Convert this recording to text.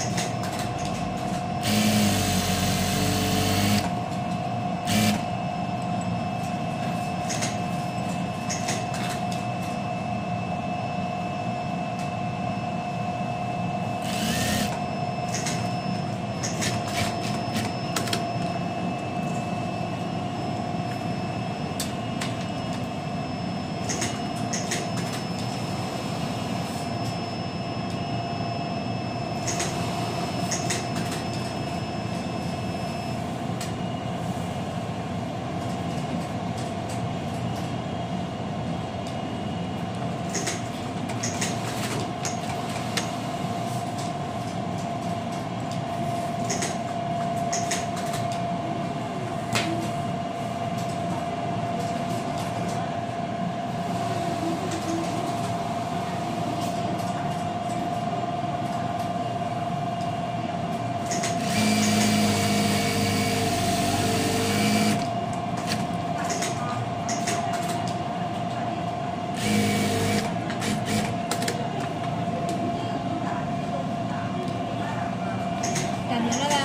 Gracias. Nada.